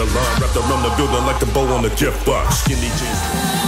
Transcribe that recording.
the line, wrapped around the building like the bow on the gift box. Skinny jeans.